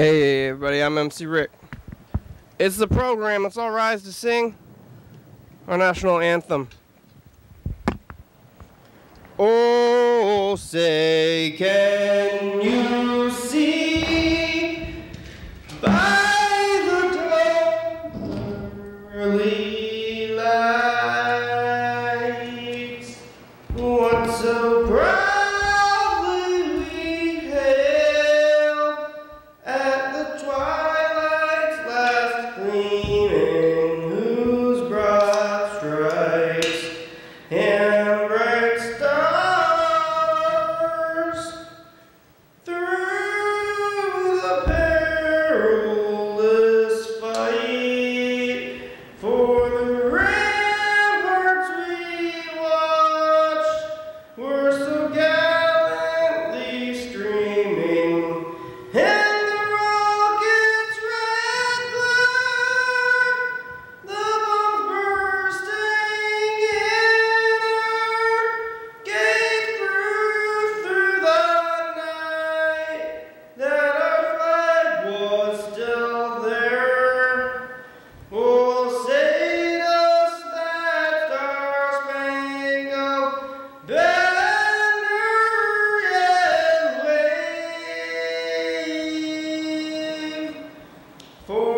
Hey everybody, I'm MC Rick. It's the program, let's all rise to sing our national anthem. Oh, say, can you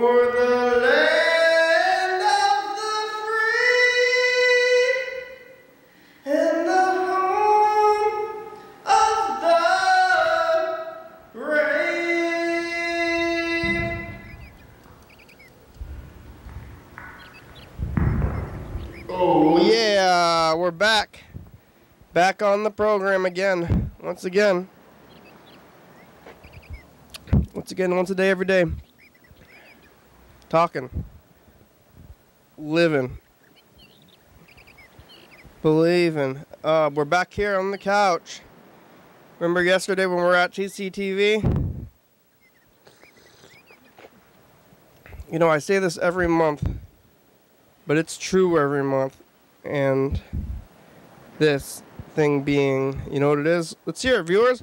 Oh yeah, we're back. Back on the program again. Once again. Once again, once a day, every day. Talking. Living. Believing. Uh, we're back here on the couch. Remember yesterday when we were at TCTV? You know, I say this every month but it's true every month. And this thing being, you know what it is? Let's hear it, viewers.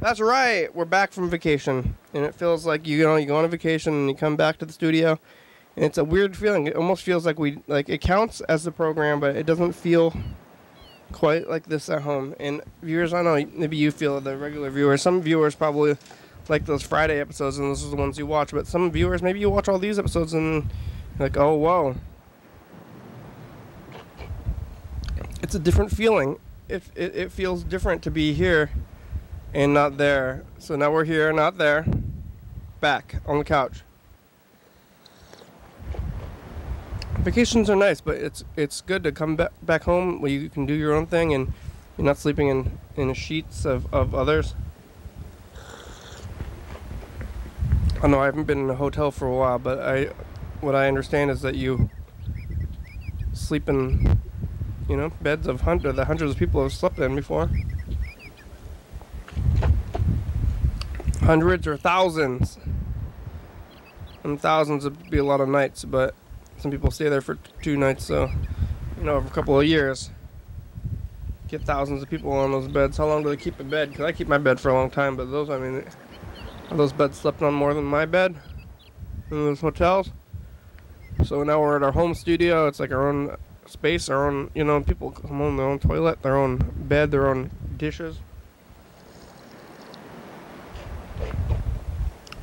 That's right. We're back from vacation, and it feels like you know you go on a vacation and you come back to the studio, and it's a weird feeling. It almost feels like we like it counts as the program, but it doesn't feel quite like this at home. And viewers, I know maybe you feel the regular viewers. Some viewers probably like those Friday episodes, and those are the ones you watch. But some viewers, maybe you watch all these episodes and like, oh, whoa. It's a different feeling. It, it, it feels different to be here and not there. So now we're here, not there. Back on the couch. Vacations are nice, but it's it's good to come back back home where you can do your own thing and you're not sleeping in, in sheets of, of others. I know I haven't been in a hotel for a while, but I what I understand is that you sleep in, you know, beds of hundred that hundreds of people have slept in before. Hundreds or thousands. And thousands would be a lot of nights, but some people stay there for two nights, so you know, over a couple of years. Get thousands of people on those beds. How long do they keep a bed? Because I keep my bed for a long time, but those, I mean, those beds slept on more than my bed in those hotels? So now we're at our home studio. It's like our own space, our own, you know, people come home, their own toilet, their own bed, their own dishes.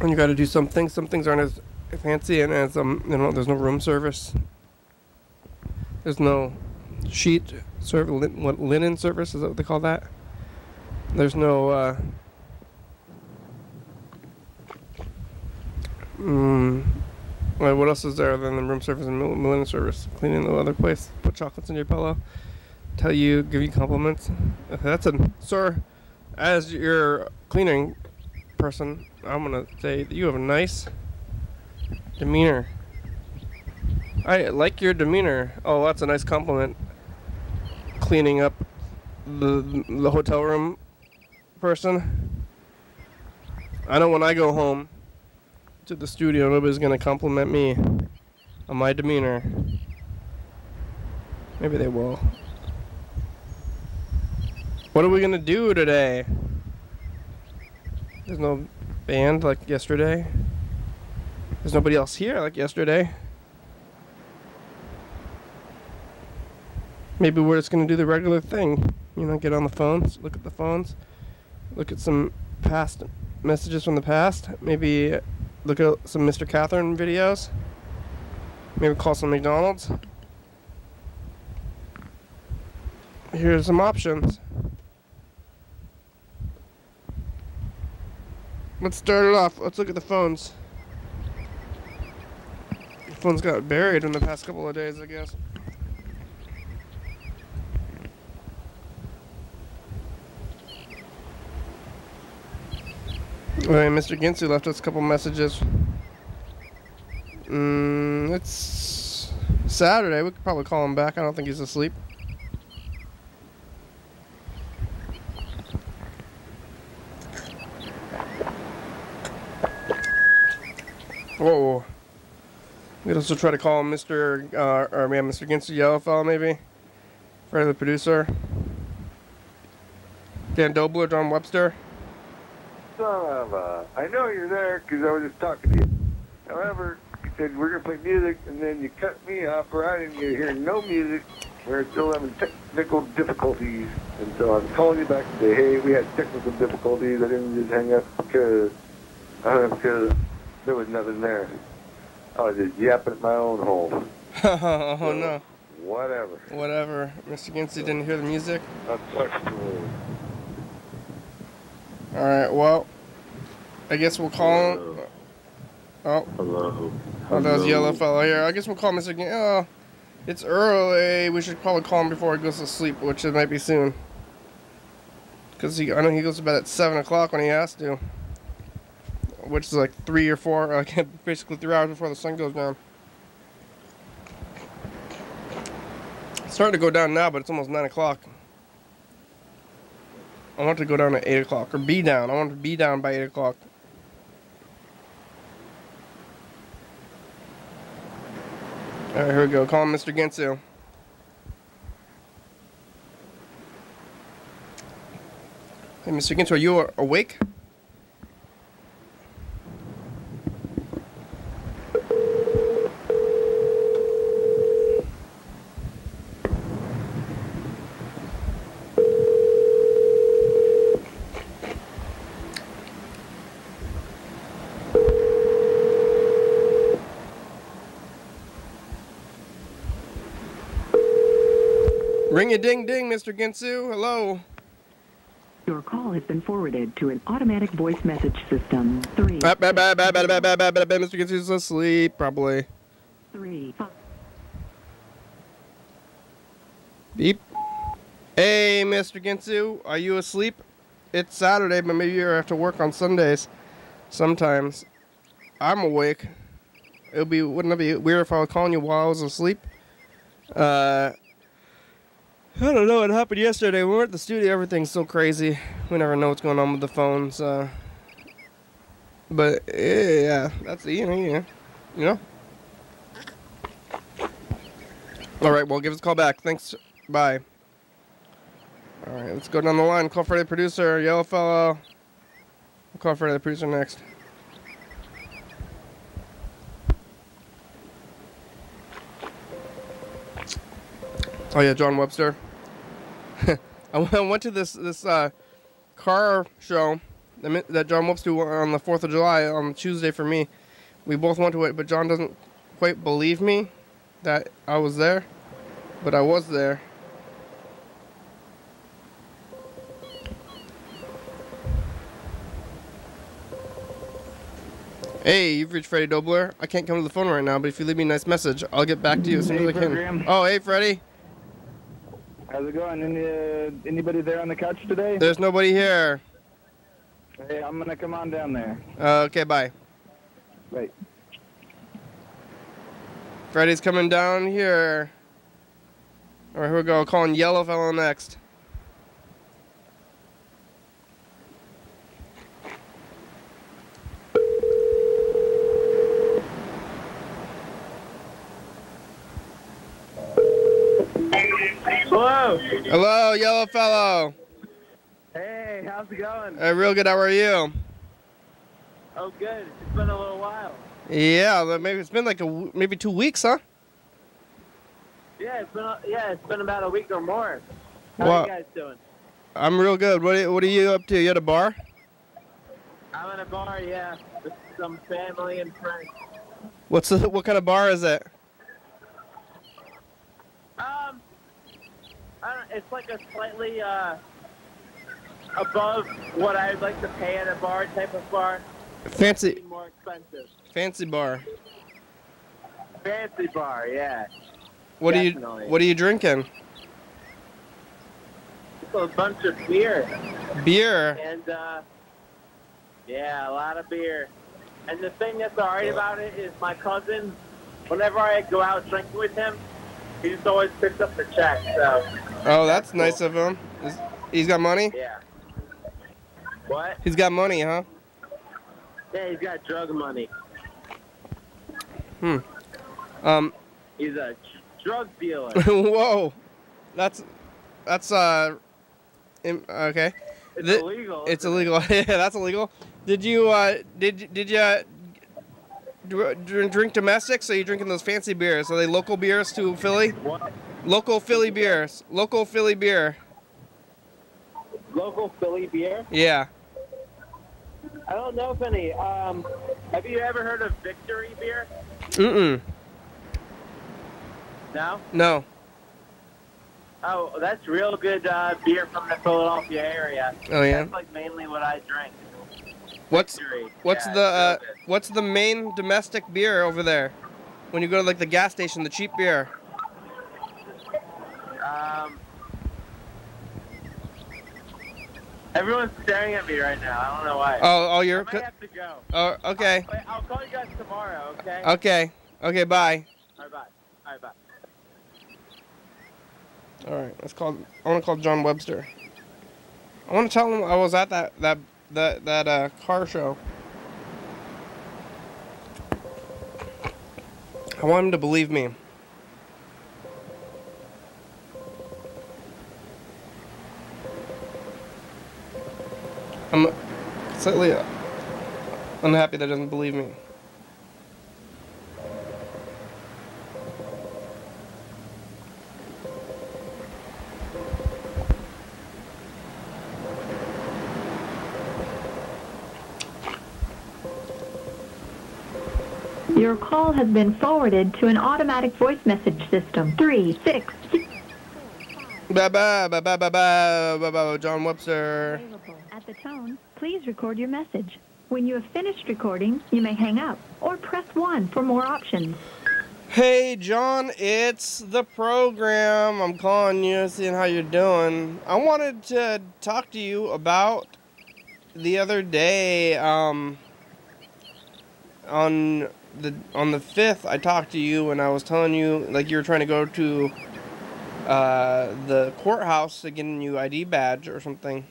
And you got to do some things. Some things aren't as fancy, and as um, you know, there's no room service. There's no sheet service, lin- what linen service is that what they call that? There's no. Uh, mm, well, what else is there than the room service and linen service? Cleaning the other place, put chocolates in your pillow, tell you, give you compliments. Uh, That's a sir. As your cleaning person, I'm gonna say that you have a nice demeanor. I like your demeanor. Oh, that's a nice compliment. Cleaning up the the hotel room person. I know when I go home to the studio, nobody's gonna compliment me on my demeanor. Maybe they will. What are we gonna do today? There's no band like yesterday. There's nobody else here like yesterday. Maybe we're just gonna do the regular thing. You know, get on the phones, look at the phones, look at some past messages from the past. Maybe look at some Mr. Catherine videos. Maybe call some McDonald's. Here's some options. Let's start it off. Let's look at the phones. The phones got buried in the past couple of days, I guess. Alright, Mr. Ginsu left us a couple messages. Mm, it's Saturday. We could probably call him back. I don't think he's asleep. Whoa. We could also try to call Mr. Uh, or yeah, Mr. Ginsu Yellowfell, maybe. Friend of the producer. Dan Dobler, John Webster. Son I know you're there because I was just talking to you. However, you said we're going to play music, and then you cut me off, or I didn't hear no music. We're still having technical difficulties. And so I'm calling you back to say, hey, we had technical difficulties. I didn't just hang up because, uh, because there was nothing there. I was just yapping at my own hole. oh no. Whatever. Whatever. Mr. Ginsu didn't hear the music. Alright, well. I guess we'll call him. Oh, Hello. oh, that was yellow fellow here. I guess we'll call Mr. Gin. Oh, it's early. We should probably call him before he goes to sleep, which it might be soon. Because I know he goes to bed at 7 o'clock when he has to. Which is like 3 or 4, like basically 3 hours before the sun goes down. It's starting to go down now, but it's almost 9 o'clock. I want to go down at 8 o'clock, or be down. I want to be down by 8 o'clock. Alright, here we go. Call Mr. Ginsu. Hey, Mr. Ginsu, are you awake? Ring a ding ding, Mr. Ginsu. Hello. Your call has been forwarded to an automatic voice message system. Three, Bad, bad, bad, bad, bad, bad, bad, bad, bad, bad. Mr. Ginsu's asleep, probably. three, five. Beep. Hey, Mr. Ginsu, are you asleep? It's Saturday, but maybe you have to work on Sundays. Sometimes. I'm awake. It would be wouldn't it be weird if I was calling you while I was asleep? Uh, I don't know. It happened yesterday. We were at the studio. Everything's so crazy. We never know what's going on with the phones. Uh, but yeah, that's you know, you know. All right. Well, give us a call back. Thanks. Bye. All right. Let's go down the line. Call Freddie the producer. Yellow fellow. We'll call Freddie the producer next. Oh yeah, John Webster. I went- to this this uh, car show that John Webster went on the Fourth of July on Tuesday for me. We both went to it, but John doesn't quite believe me that I was there, but I was there. Hey, you've reached Freddie Dobler. I can't come to the phone right now, but if you leave me a nice message, I'll get back to you as soon as I can. Oh, hey, Freddie. How's it going? Any, uh, anybody there on the couch today? There's nobody here. Hey, I'm gonna come on down there. Uh, okay, bye. Wait. Freddie's coming down here. All right, here we go. Calling Yellow Fellow next. Hello. Hello, Yellow Fellow. Hey, how's it going? Uh, real good. How are you? Oh, good. It's been a little while. Yeah, but maybe it's been like a maybe two weeks, huh? Yeah, it's been a, yeah, it's been about a week or more. How Wow. you guys doing? I'm real good. What are, what are you up to? You at a bar? I'm in a bar, yeah, with some family and friends. What's the, what kind of bar is it? Um, I don't, it's like a slightly uh above what I'd like to pay at a bar type of bar. Fancy More expensive. fancy bar. Fancy bar, yeah. What are you What are you drinking? A bunch of beer. Beer. And uh, yeah, a lot of beer. And the thing that's alright about it is my cousin, whenever I go out drinking with him, he just always picks up the check. So Oh, that's nice of him. Is- He's got money. yeah. What? He's got money, huh? Yeah, he's got drug money. Hmm. Um. He's a drug dealer. whoa. That's that's uh. okay. It's illegal. It's illegal. yeah, that's illegal. Did you uh did did you uh, dr- dr- drink domestic? So you drinking those fancy beers? Are they local beers to Philly? What? Local Philly beers. Local Philly beer. Local Philly beer? Yeah. I don't know if any. Um, have you ever heard of Victory beer? Mm-mm. No. No. Oh, that's real good uh, beer from the Philadelphia area. Oh yeah. That's like mainly what I drink. What's what's Yeah, the uh, it's real good. what's the main domestic beer over there? When you go to like the gas station, the cheap beer. Um, everyone's staring at me right now. I don't know why. Oh, oh, I you're. might have to go. Oh, okay. Wait, I'll call you guys tomorrow, okay? Okay. Okay. Bye. All right, bye. All right, bye. All right. Let's call. I want to call John Webster. I want to tell him I was at that that that that uh, car show. I want him to believe me. I'm slightly uh, unhappy that he doesn't believe me. Your call has been forwarded to an automatic voice message system. Three six Bye bye bye bye bye bye bye bye. John Webster. At the tone, please record your message. When you have finished recording, you may hang up or press 1 for more options. Hey John, it's the program. I'm calling you, seeing how you're doing. I wanted to talk to you about the other day. Um, on the on the fifth, I talked to you and I was telling you like you were trying to go to uh, the courthouse to get a new ID badge or something.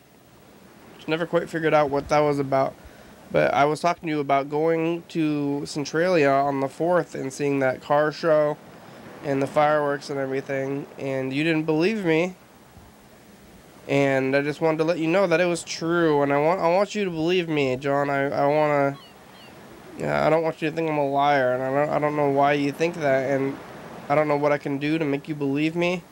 Just never quite figured out what that was about. But I was talking to you about going to Centralia on the 4th and seeing that car show and the fireworks and everything, and you didn't believe me. And I just wanted to let you know that it was true, and I want I want you to believe me, John. I, I want to. Yeah, I don't want you to think I'm a liar, and I don't I don't know why you think that, and I don't know what I can do to make you believe me.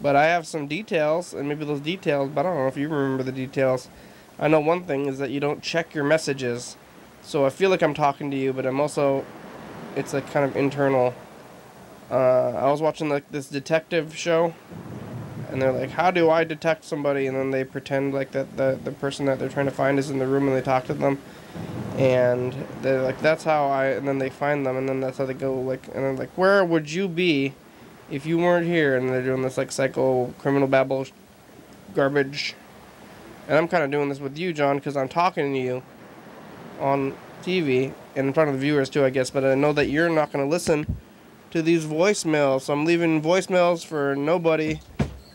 But I have some details, and maybe those details, but I don't know if you remember the details. I know one thing is that you don't check your messages. So I feel like I'm talking to you, but I'm also, it's like kind of internal. Uh, I was watching like this detective show, and they're like, "How do I detect somebody?" And then they pretend like that the the person that they're trying to find is in the room, and they talk to them, and they're like, "That's how I." And then they find them, and then that's how they go like, and they're like, "Where would you be if you weren't here?" And they're doing this like psycho criminal babble, garbage. And I'm kind of doing this with you, John, because I'm talking to you on TV and in front of the viewers too, I guess. But I know that you're not going to listen to these voicemails, so I'm leaving voicemails for nobody,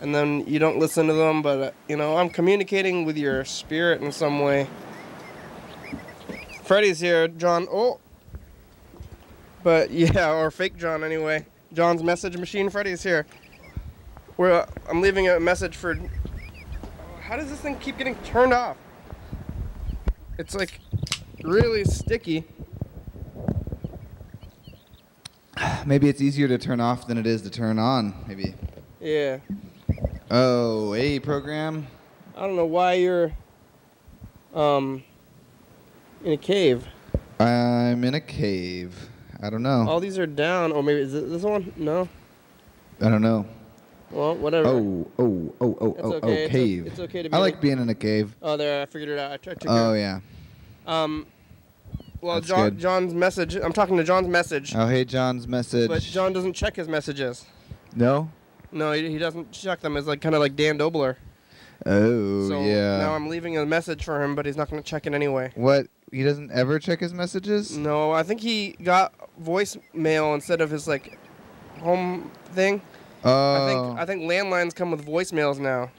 and then you don't listen to them. But uh, you know, I'm communicating with your spirit in some way. Freddy's here, John. Oh, but yeah, or fake John anyway. John's message machine. Freddy's here. We're, uh, I'm leaving a message for how does this thing keep getting turned off? It's like really sticky. Maybe it's easier to turn off than it is to turn on. Maybe. Yeah. Oh, a program. I don't know why you're um in a cave. I'm in a cave. I don't know. All these are down. Or maybe is it this one? No. I don't know. Well, whatever. Oh, oh, oh, oh, It's oh, okay, oh, it's cave. it's okay to be I like being in a cave. Oh, there. I figured it out. I tried to. Oh yeah. Um. Well, That's John, good. John's message. I'm talking to John's message, Oh hey, John's message. but John doesn't check his messages. no. No, he, he doesn't check them. It's like kind of like Dan Dobler. Oh so yeah. now I'm leaving a message for him, but he's not going to check it anyway. what? He doesn't ever check his messages. No, I think he got voicemail instead of his like home thing. Oh. I think I think oh. landlines come with voicemails now.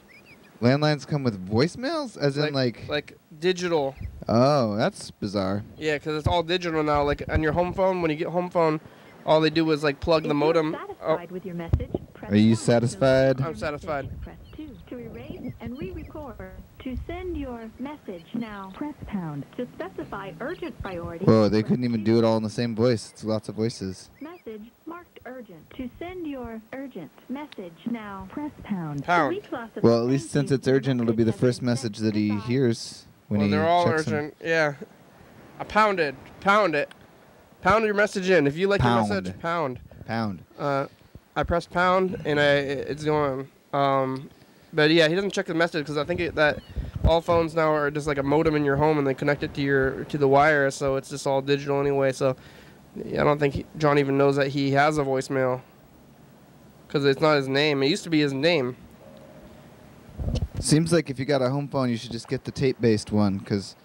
landlines come with voicemails, as in like. like digital. oh, that's bizarre. Yeah, because it's all digital now. Like on your home phone, when you get home phone, all they do is like plug If the you're modem. Oh, with your message, press Are you satisfied? I'm satisfied. Press two to erase and re-record. To send your message now, press pound. To specify urgent priority. Whoa, they couldn't even do it all in the same voice. It's lots of voices. Message marked urgent. To send your urgent message now, press pound. Pound. Well, at least since it's urgent, it'll be the first message that he hears when well, he they're all checks them. urgent. Yeah. I pounded. Pound it. Pound your message in. If you like Pound. your message, pound. Pound. Uh, I pressed pound and I it's going. Um, but yeah, he doesn't check the message because I think it, that all phones now are just like a modem in your home and they connect it to your to the wire, so it's just all digital anyway. So yeah, I don't think he, John even knows that he has a voicemail because it's not his name. It used to be his name. Seems like if you got a home phone, you should just get the tape-based one, because,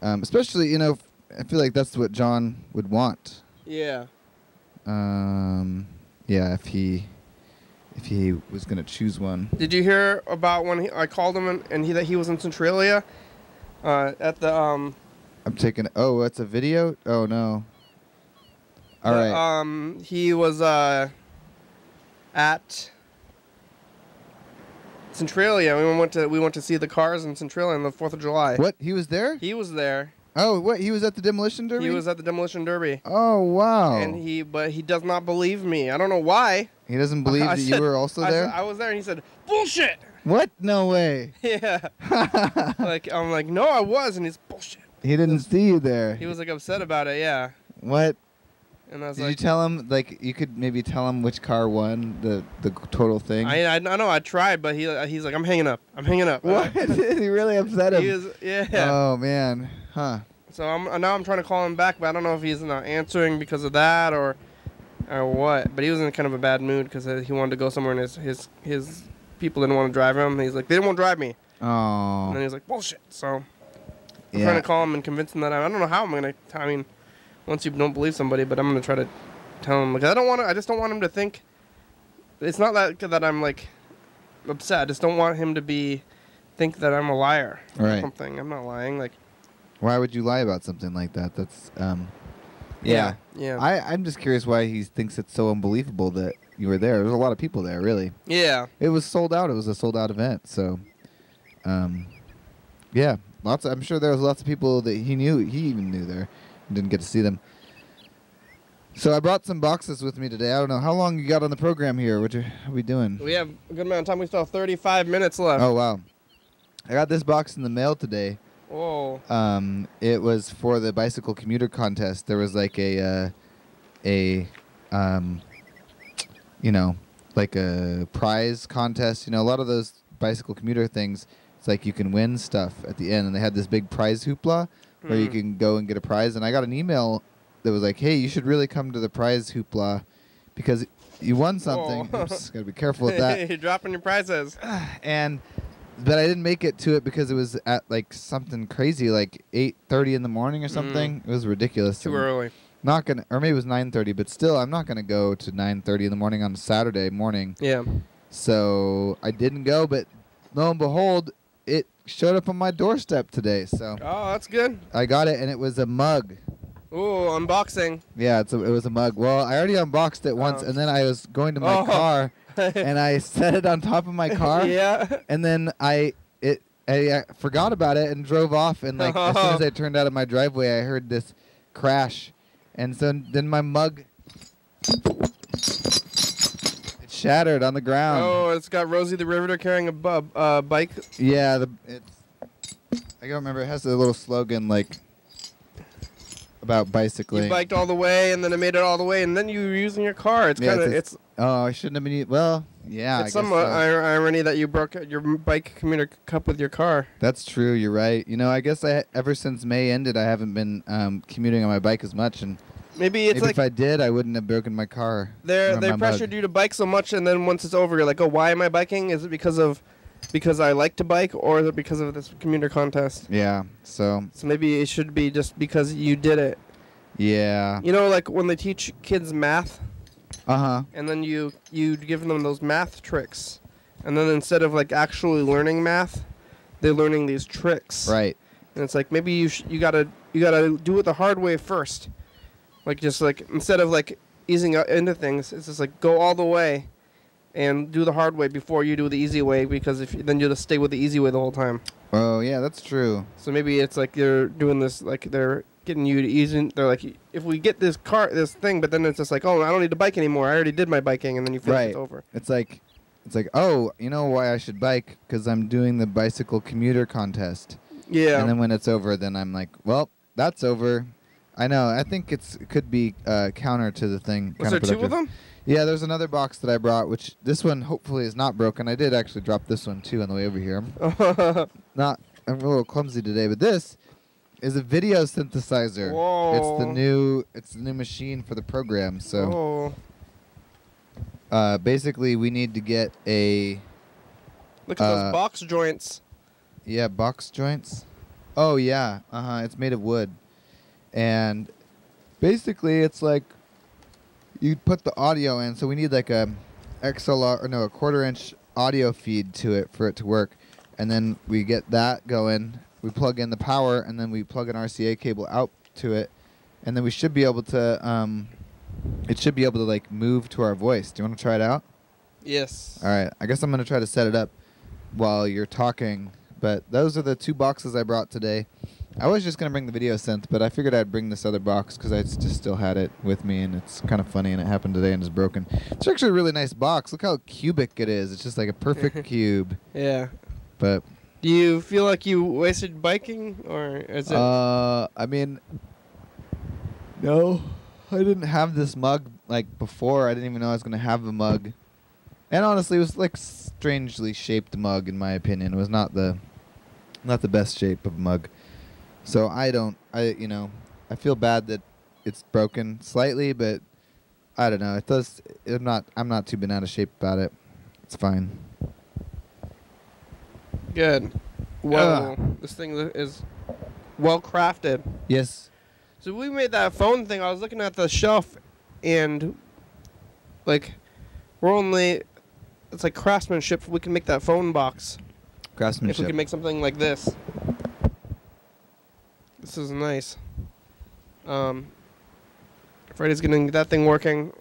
um, especially you know, I feel like that's what John would want. Yeah. Um, yeah, if he, if he was gonna choose one. Did you hear about when he, I called him and, and he that he was in Centralia uh, at the um I'm taking. Oh, that's a video. Oh no. All the, right. um he was uh at Centralia. We went to we went to see the cars in Centralia on the Fourth of July. what? He was there? He was there. Oh, what? He was at the demolition derby. He was at the demolition derby. Oh wow. And he but he does not believe me. I don't know why. He doesn't believe I that said- you were also I, there. said- I was there and he said, "Bullshit." what? No way. Yeah. like I'm like, "No, I was." And he's bullshit. he didn't see you there. He was like upset about it. Yeah. what? And I was Did you tell him like you could maybe tell him which car won the the total thing? I, I I know I tried, but he he's like I'm hanging up. I'm hanging up. what? he really upset him. He was yeah. Oh man, huh? So I'm now I'm trying to call him back, but I don't know if he's not answering because of that or or what. But he was in kind of a bad mood because he wanted to go somewhere and his his his people didn't want to drive him. He's like they didn't want to drive me, oh. and Oh, then he was like bullshit. So I'm yeah. trying to call him and convince him that I, I don't know how I'm gonna. I mean, once you don't believe somebody, but I'm gonna try to tell him because I don't want to. I just don't want him to think. It's not that that I'm like upset. I just don't want him to be think that I'm a liar or Right. something. I'm not lying. Like Why would you lie about something like that? That's um. Yeah. yeah, I I'm just curious why he thinks it's so unbelievable that you were there. There was a lot of people there, really. yeah. It was sold out. It was a sold out event. So, um, yeah, lots. Of, I'm sure there was lots of people that he knew. He even knew there, and didn't get to see them. So I brought some boxes with me today. I don't know how long you got on the program here. What are we doing? We have a good amount of time. We still have 35 minutes left. Oh wow, I got this box in the mail today. Whoa. Um, it was for the bicycle commuter contest. There was like a, uh, a, um, you know, like a prize contest. You know, a lot of those bicycle commuter things. It's like you can win stuff at the end, and they had this big prize hoopla where you Hmm. can go and get a prize. And I got an email that was like, "Hey, you should really come to the prize hoopla because you won something." Oops, gotta be careful with that. You're dropping your prizes. and but I didn't make it to it because it was at like something crazy, like eight thirty in the morning or something. It was ridiculous. Mm. Too early. Not gonna, or maybe it was nine thirty, but still, I'm not gonna go to nine thirty in the morning on a Saturday morning. Yeah. So I didn't go, but lo and behold, it showed up on my doorstep today. So Oh, that's good. I got it, and it was a mug. Ooh, unboxing. Yeah, it's a, it was a mug. Well, I already unboxed it once, Oh. and then I was going to my Oh. car, and I set it on top of my car. yeah. and then I it I uh, forgot about it and drove off. And like as soon as I turned out of my driveway, I heard this crash, and so then my mug it shattered on the ground. Oh, it's got Rosie the Riveter carrying a bu- uh, bike. Yeah, the it's. I don't remember. It has a little slogan like about bicycling. You biked all the way, and then it made it all the way, and then you were using your car. It's Yeah, kind of it's- it's Oh, I shouldn't have been. Well, yeah, it's some so. irony that you broke your bike commuter cup with your car. That's true. You're right. You know, I guess I ever since May ended, I haven't been um, commuting on my bike as much, and Maybe it's maybe like if I did, I wouldn't have broken my car. They're they pressured mug. you to bike so much, and then once it's over, you're like, oh, why am I biking? Is it because of because I like to bike, or is it because of this commuter contest? Yeah. So So maybe it should be just because you did it. yeah. You know, like when they teach kids math, Uh huh. and then you you give them those math tricks, and then instead of like actually learning math, they're learning these tricks. Right. And it's like maybe you sh- you gotta you gotta do it the hard way first, like just like instead of like easing into things, it's just like go all the way, and do the hard way before you do the easy way because if you, then you'll just stay with the easy way the whole time. Oh yeah, that's true. So maybe it's like they're doing this like they're getting you to ease in. They're like if we get this car this thing, but then it's just like oh I don't need to bike anymore. I already did my biking, and then you feel Right. it's over. It's like, it's like, oh, you know why I should bike? Because I'm doing the bicycle commuter contest. Yeah. And then when it's over, then I'm like, well, that's over. I know. I think it's it could be uh, counter to the thing. Was there two of them? Yeah, there's another box that I brought, which this one hopefully is not broken. I did actually drop this one too on the way over here. Not, I'm a little clumsy today, but this is a video synthesizer. It's the new, it's the new machine for the program. So uh, basically, we need to get a look at uh, those box joints. Yeah, box joints. Oh yeah, uh huh. It's made of wood, and basically it's like you put the audio in. So we need like a XLR or no, a quarter inch audio feed to it for it to work, and then we get that going. We plug in the power, and then we plug an RCA cable out to it, and then we should be able to. Um, it should be able to like move to our voice. Do you want to try it out? Yes. All right. I guess I'm going to try to set it up while you're talking. But those are the two boxes I brought today. I was just going to bring the video synth, but I figured I'd bring this other box because I just still had it with me, and it's kind of funny, and it happened today and it's broken. It's actually a really nice box. Look how cubic it is. It's just like a perfect cube. Yeah. But Do you feel like you wasted biking, or is it? uh, I mean, no, I didn't have this mug like before. I didn't even know I was going to have a mug. And honestly, it was like strangely shaped mug in my opinion. It was not the not the best shape of mug. So I don't I you know, I feel bad that it's broken slightly, but I don't know. It does I'm not I'm not too bent out of shape about it. It's fine. Good. Well, ah. this thing is well crafted. Yes. So we made that phone thing. I was looking at the shelf, and like, we're only. It's like craftsmanship. We can make that phone box. Craftsmanship. If we can make something like this. This is nice. Um, Freddy's getting that thing working.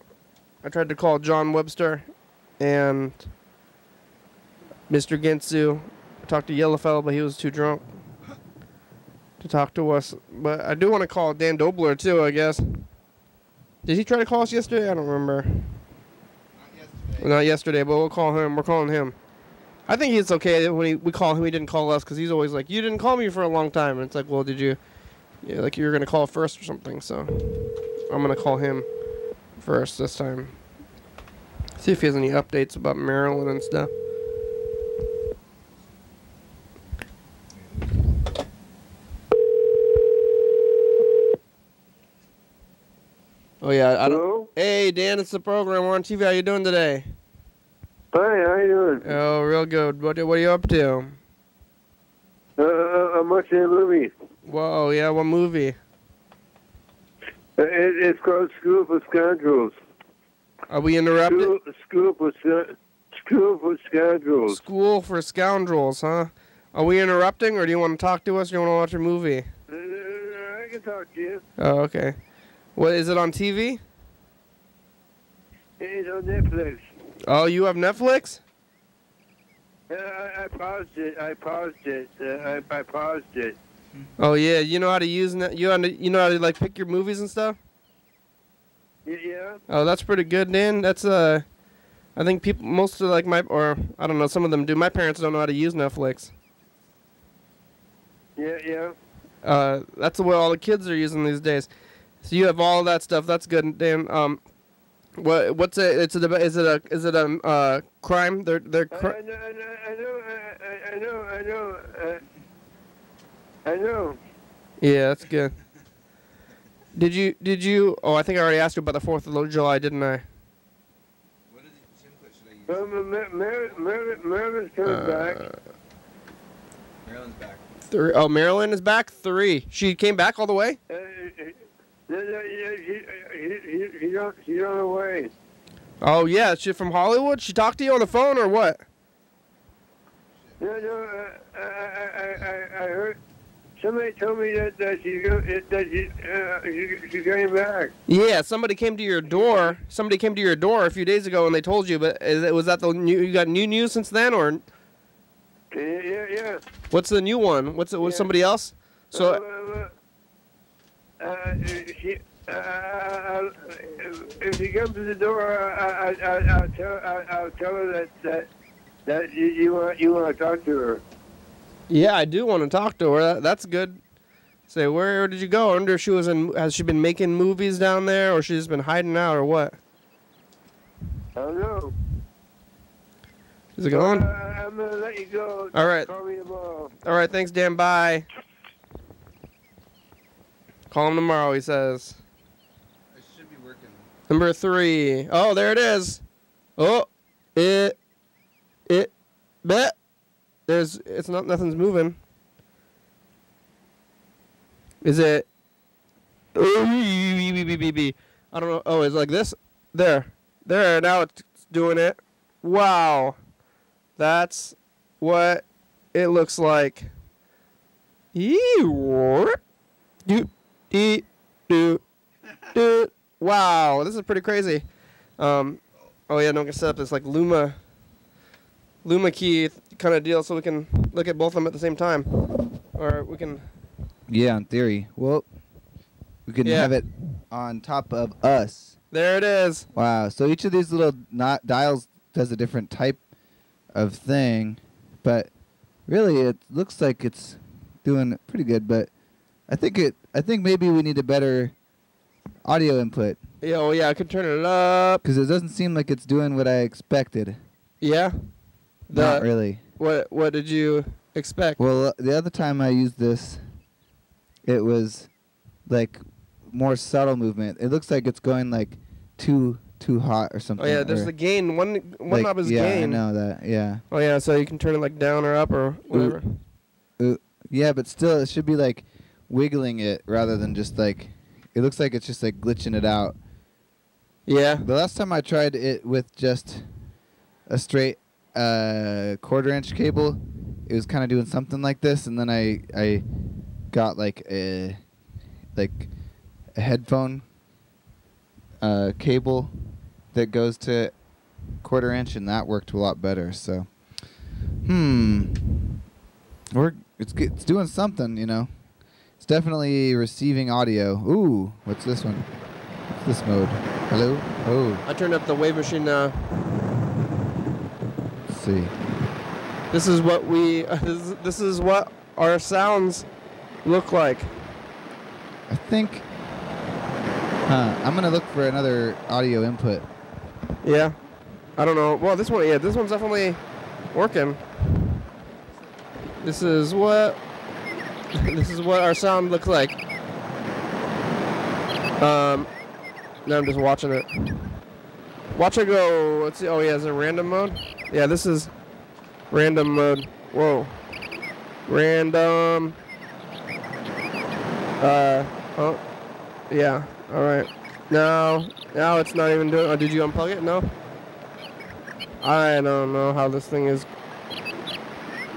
I tried to call John Webster and Mr. Ginsu. I talked to Yellowfell, but he was too drunk to talk to us. But I do want to call Dan Dobler too, I guess. Did he try to call us yesterday? I don't remember. Not yesterday, but we'll call him. We're calling him. I think it's okay when he, we call him. He didn't call us because he's always like, "You didn't call me for a long time." And it's like, "Well, did you? Yeah, like you were gonna call first or something." So I'm gonna call him first this time. See if he has any updates about Marilyn and stuff. Oh yeah, I don't. Hello? Hey Dan, it's the program. We're on TV. How you doing today? Hi, how you doing? Oh, real good. What what are you up to? Uh, uh, I'm watching a movie. Whoa, yeah, what movie? Uh, It, it's called School for Scoundrels. Are we interrupted? School, school for Sc- School for Scoundrels. School for scoundrels, huh? Are we interrupting, or do you want to talk to us, or do you want to watch a movie? Uh, I can talk to you. Oh, okay. What is it on TV? It's on Netflix. Oh, you have Netflix? Yeah, I, I paused it. I paused it. Uh, I, I paused it. Oh yeah, you know how to use net- you know how to, you know how to like pick your movies and stuff. Yeah. Oh, that's pretty good, Dan. That's uh, I think people most of like my or I don't know some of them do. My parents don't know how to use Netflix. Yeah, yeah. Uh, that's the way all the kids are using these days. So you have all that stuff. That's good, Dan. Um, what what's it? It's a is it a is it a uh crime? They're they're. I, Cri- I know, I know, I know, I know, I know, uh, I know. yeah, that's good. Did you did you? Oh, I think I already asked you about the Fourth of July, didn't I? Well, Mar- Mar- Mar- Marilyn's coming back. Marilyn's back. three. Oh, Marilyn is back. Three. She came back all the way. Uh, uh, uh, he, he, he, he, on, he's on the way. Oh yeah, she from Hollywood. She talked to you on the phone or what? No, no, uh, I, I, I, I I heard. Somebody told me that, that she's going that she, uh, she, she's back. Yeah, somebody came to your door. Somebody came to your door a few days ago and they told you. But is it, was that the new? You got new news since then, or Yeah, yeah, yeah. what's the new one? What's it? Was Yeah. somebody else? So Uh, uh, uh, she, uh, uh, if she comes to the door, I, I, I, I'll tell, I, I'll tell her that that that you, you want you want to talk to her. Yeah, I do want to talk to her. That, that's good. Say, where did you go? I wonder if she was in. Has she been making movies down there, or she's been hiding out, or what? I don't know. Is it Uh, going? I'm gonna let you go. All right. Call me tomorrow. All right, thanks, Dan. Bye. Call him tomorrow. He says. It should be working. Number three. Oh, there it is. Oh, it, it, bet. There's, it's not, nothing's moving. Is it? I don't know. Oh, it's like this. There, there. Now it's doing it. Wow, that's what it looks like. Ew. Do, do, do, do. Wow, this is pretty crazy. Um, oh yeah, no, I'm gonna set up this like Luma, Luma key kind of deal, so we can look at both of them at the same time, or we can. Yeah, in theory. Well, we can Yeah. have it on top of us. There it is. Wow. So each of these little not dials does a different type of thing, but really it looks like it's doing pretty good. But I think it. I think maybe we need a better audio input Yeah, oh yeah, I could turn it up. because it doesn't seem like it's doing what I expected. Yeah. The Not really. What? What did you expect? Well, uh, the other time I used this, it was like more subtle movement. It looks like it's going like too too hot or something. oh yeah, there's the gain. One one like, knob is yeah, gain. I know that. Yeah. Oh yeah, so you can turn it like down or up or whatever. Ooh, Yeah, but still, it should be like wiggling it rather than just like. It looks like it's just like glitching it out. Yeah. The last time I tried it with just a straight uh, quarter inch cable, it was kind of doing something like this, and then I I got like a like a headphone uh, cable that goes to quarter inch, and that worked a lot better. So, hmm, we're it's it's doing something, you know. It's definitely receiving audio. Ooh, what's this one? What's this mode? Hello. Oh, I turned up the wave machine now. See. This is what we. this, is, this is what our sounds look like. I think. Huh. I'm gonna look for another audio input. Yeah. I don't know. Well, this one, yeah, this one's definitely working. This is what. this is what our sound looks like. Um. Now I'm just watching it. Watch it go. Let's see. Oh yeah, is it random mode? Yeah, this is random mode. Whoa. Random. Uh. Oh. Yeah. All right. No. Now it's not even doing. Oh, did you unplug it? No. I don't know how this thing is.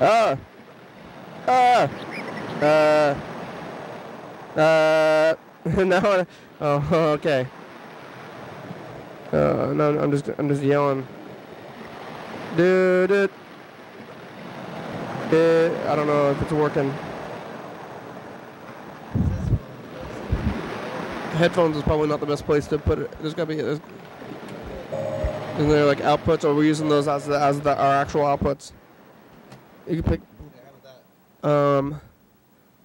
Ah. Ah. Uh. Uh. now. Oh. Okay. Uh. No. I'm just. I'm just yelling. Dude. Uh, I don't know if it's working. Headphones is probably not the best place to put it. There's gotta be. There's, isn't there like outputs, or we're using those as the, as the, our actual outputs? You can pick. Um.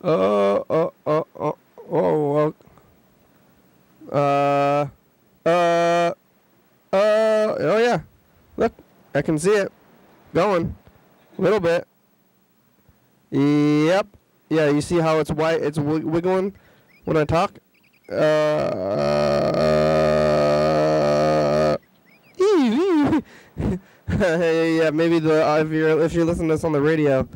Oh, oh, oh, oh, oh, oh. Uh. Uh. Uh. Oh yeah. Look, I can see it going. A little bit. Yep. Yeah, you see how it's white? It's wi- wiggling when I talk. Uh, yeah, maybe the uh, if you're if you're listening to this on the radio,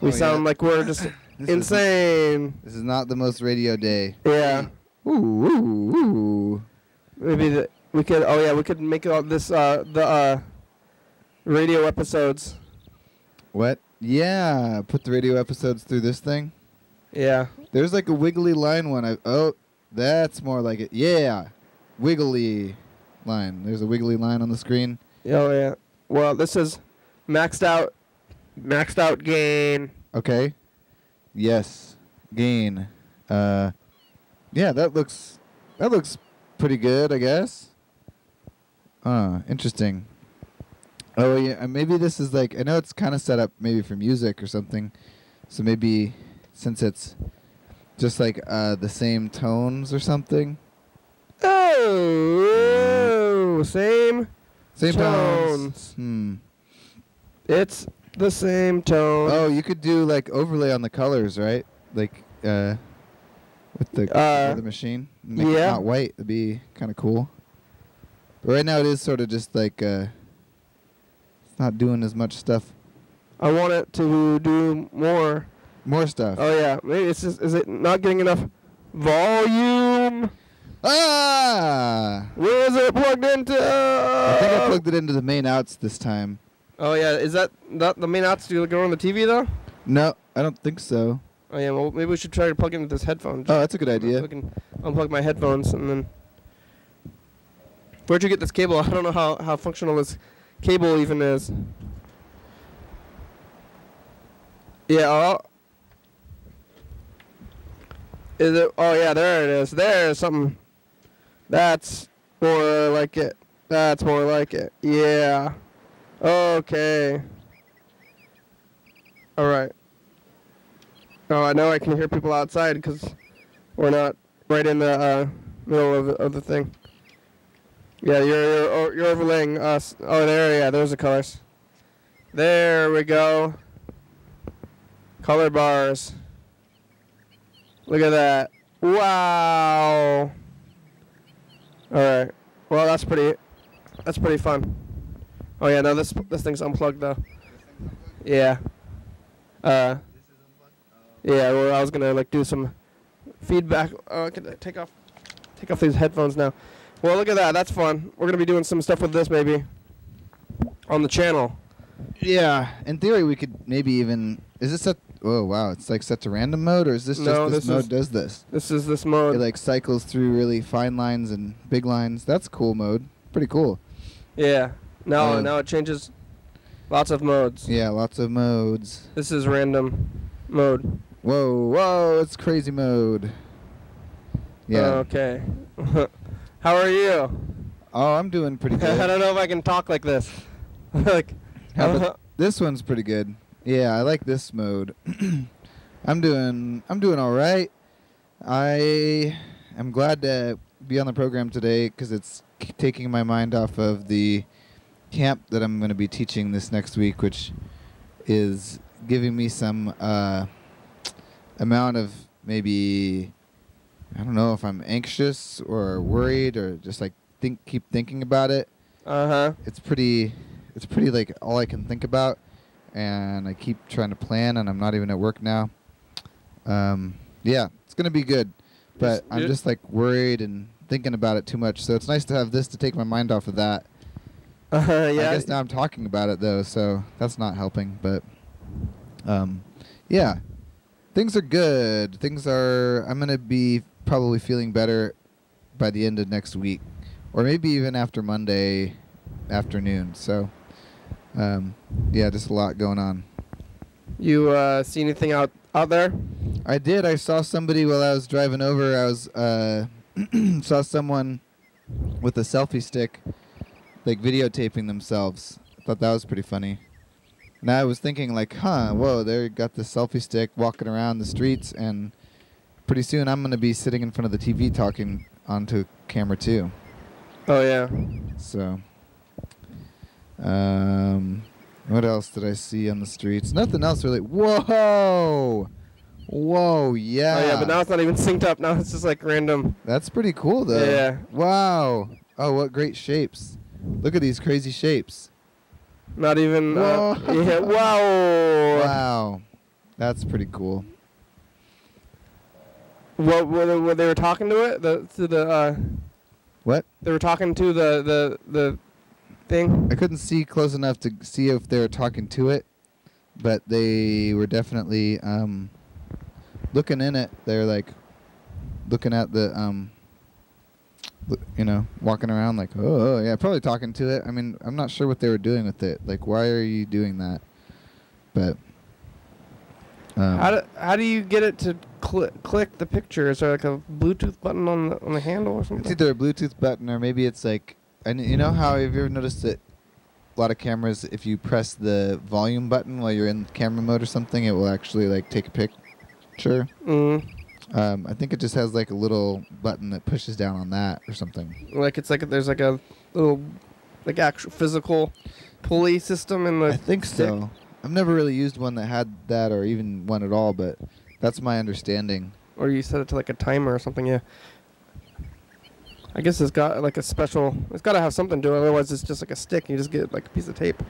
we Oh, sound yeah. like we're just This is- insane. This is not the most radio day. Yeah. Ooh, ooh, ooh. Maybe the, we could. Oh yeah, we could make all this uh, the uh, radio episodes. What? Yeah, put the radio episodes through this thing. Yeah. There's like a wiggly line one. I oh, that's more like it. Yeah, wiggly line. There's a wiggly line on the screen. Oh yeah. Well, this is maxed out, maxed out gain. Okay. Yes. Gain. Uh, yeah, that looks that looks pretty good, I guess. Uh, interesting. Oh yeah, maybe this is like I know it's kind of set up maybe for music or something. So maybe since it's just like uh the same tones or something. Oh, same. Same tones. Tones. Hmm. It's the same tone. Oh, you could do like overlay on the colors, right? Like uh with the Uh, the machine. Make it yeah. not white. It'd be kind of cool. Right now it is sort of just like uh it's not doing as much stuff. I want it to do more. More stuff. Oh yeah, maybe it's just is it not getting enough volume? Ah! Where is it plugged into? I think I plugged it into the main outs this time. Oh yeah, is that that the main outs do you go on the TV though? No, I don't think so. Oh yeah, well maybe we should try to plug into this headphone. Oh, that's a good idea. I can unplug my headphones and then. Where'd you get this cable? I don't know how, how functional this cable even is. Yeah. Oh. Is it? Oh yeah, there it is. There's something. That's more like it. That's more like it. Yeah. Okay. All right. Oh, I know I can hear people outside because we're not right in the uh, middle of, of the thing. Yeah, you're you're, you're overlaying us. Oh, there, yeah, there's the colors. There we go. Color bars. Look at that. Wow. All right. Well, that's pretty. That's pretty fun. Oh yeah, no, this this thing's unplugged though. Yeah. Uh. Yeah, well, I was gonna like do some feedback. Oh, I could take off, take off these headphones now. Well, look at that. That's fun. We're gonna be doing some stuff with this maybe on the channel. Yeah, in theory we could maybe even is this set oh wow, it's like set to random mode or is this just No, this, this mode is- does this? This is this mode. It like cycles through really fine lines and big lines. That's cool mode. Pretty cool. yeah. Now Uh, now it changes. Lots of modes. Yeah, lots of modes. This is random mode. Whoa, whoa, it's crazy mode. Yeah. Okay. How are you? oh, I'm doing pretty good. I don't know if I can talk like this. like. This one's pretty good. Yeah, I like this mode. I'm doing I'm doing all right. I am glad to be on the program today because it's k- taking my mind off of the camp that I'm going to be teaching this next week, which is giving me some uh, amount of maybe I don't know if I'm anxious or worried or just like think keep thinking about it Uh huh. it's pretty it's pretty like all I can think about and I keep trying to plan and I'm not even at work now. Um yeah, it's going to be good. But Yes, I'm just like worried and thinking about it too much. So it's nice to have this to take my mind off of that. Uh, I yeah. guess now I'm talking about it though, so that's not helping, but um yeah. Things are good. Things are I'm going to be probably feeling better by the end of next week or maybe even after Monday afternoon. So um yeah, just a lot going on. You uh, see anything out out there? I did. I saw somebody while I was driving over. I was uh, saw someone with a selfie stick, like videotaping themselves. I thought that was pretty funny. And I was thinking, like, huh, whoa, they got the selfie stick walking around the streets, and pretty soon I'm gonna be sitting in front of the TV talking onto camera too. Oh yeah. So, um, what else did I see on the streets? Nothing else really. Whoa, whoa, yeah. Oh yeah, but now it's not even synced up. Now it's just like random. That's pretty cool, though. Yeah. Wow. Oh, what great shapes! Look at these crazy shapes. Not even. Uh, yeah. Wow. Wow, that's pretty cool. What were they, were they were talking to it? The to the uh, What? they were talking to the the the thing. I couldn't see close enough to see if they were talking to it, but they were definitely um, looking in it. They're like looking at the um, you know, walking around like, oh, oh, yeah, probably talking to it. I mean, I'm not sure what they were doing with it. Like, why are you doing that? But um, How do how do you get it to cl- click the picture? Is there like a Bluetooth button on the on the handle or something? It's either a Bluetooth button or maybe it's like, and you know how have you ever noticed that a lot of cameras, if you press the volume button while you're in camera mode or something, it will actually like take a picture. Mm. Um, I think it just has like a little button that pushes down on that or something. Like it's like there's like a little like actual physical pulley system in the. I think stick. so. I've never really used one that had that or even one at all, but that's my understanding. Or you set it to like a timer or something. Yeah. I guess it's got like a special. It's got to have something to it. Otherwise, it's just like a stick. You just get like a piece of tape.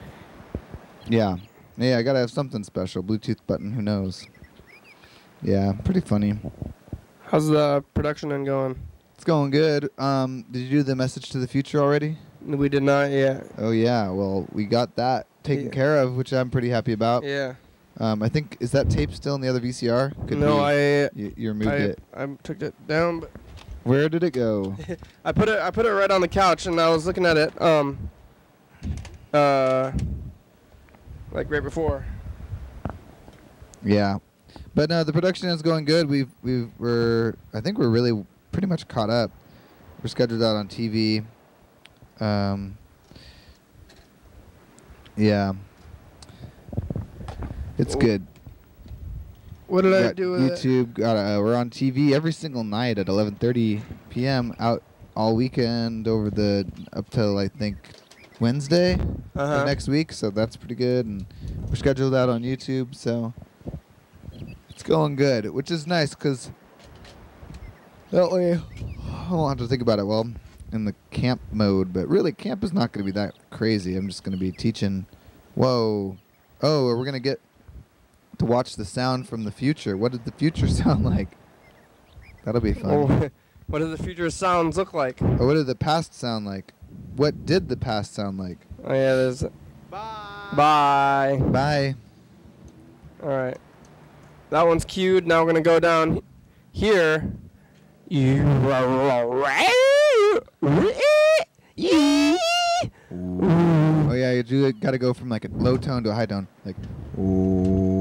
Yeah. Yeah, I gotta have something special. Bluetooth button, who knows? Yeah, pretty funny. How's the production end going? It's going good. Um, did you do the message to the future already? We did not yet. Oh yeah, well we got that taken Yeah. care of, which I'm pretty happy about. Yeah. Um, I think is that tape still in the other VCR? Could no. I. You, you removed I, it. I took it down, but Where did it go? I put it I put it right on the couch and I was looking at it um uh like right before. yeah, but no, the production is going good. We've we've we're I think we're really pretty much caught up. We're scheduled out on TV. Um, yeah, it's good. What did I do? YouTube. Got uh, we're on TV every single night at 11:30 p.m. out all weekend over the up till I think Wednesday Uh-huh. next week. So that's pretty good, and we're scheduled out on YouTube. So it's going good, which is nice because that way I won't have to think about it. Well, in the camp mode, but really camp is not going to be that crazy. I'm just going to be teaching. Whoa, oh, we're going to get to watch the sound from the future. What did the future sound like? That'll be fun. Oh, what do the future sounds look like? Or what did the past sound like? What did the past sound like? Oh yeah, there's Bye. Bye. Bye. All right. That one's cued. Now we're going to go down here. Oh yeah, you do got to go from like a low tone to a high tone, like. Reverb.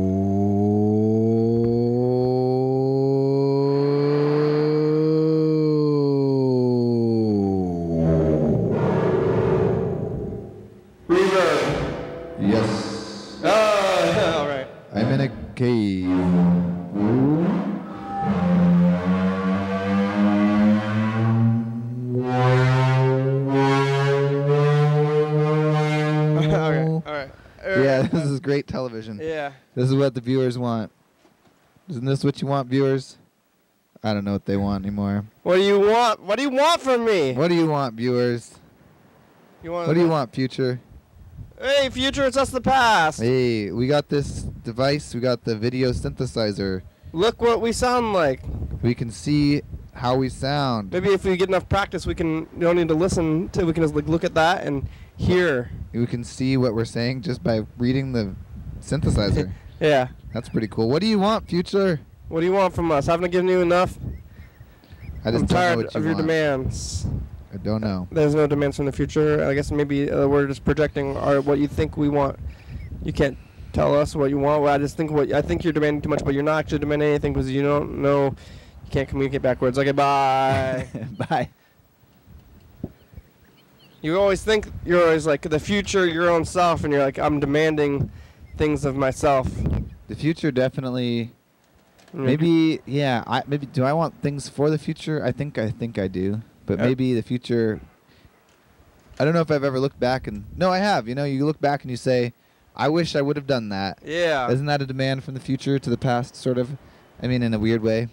This is what the viewers want. Isn't this what you want, viewers? I don't know what they want anymore. What do you want? What do you want from me? What do you want, viewers? You want What do you want, future? Hey, future, it's us the past. Hey, we got this device. We got the video synthesizer. Look what we sound like. We can see how we sound. Maybe if we get enough practice, we can. You don't need to listen to. We can just like look at that and hear. We can see what we're saying just by reading the synthesizer. Yeah. That's pretty cool. What do you want, future? What do you want from us? Haven't I given you enough? I just I'm don't know tired what you of your want. demands. I don't know. There's no demands from the future. I guess maybe uh, we're just projecting our what you think we want. You can't tell us what you want. Well, I just think what I think you're demanding too much, but you're not actually demanding anything because you don't know. You can't communicate backwards. Okay, bye. Bye. you always think you're always like the future, your own self, and you're like, I'm demanding things of myself. The future definitely. Mm. Maybe yeah. I maybe do I want things for the future? I think I think I do. But Yeah. maybe the future. I don't know if I've ever looked back and no, I have. You know, you look back and you say, "I wish I would have done that." Yeah. Isn't that a demand from the future to the past, sort of? I mean, in a weird way.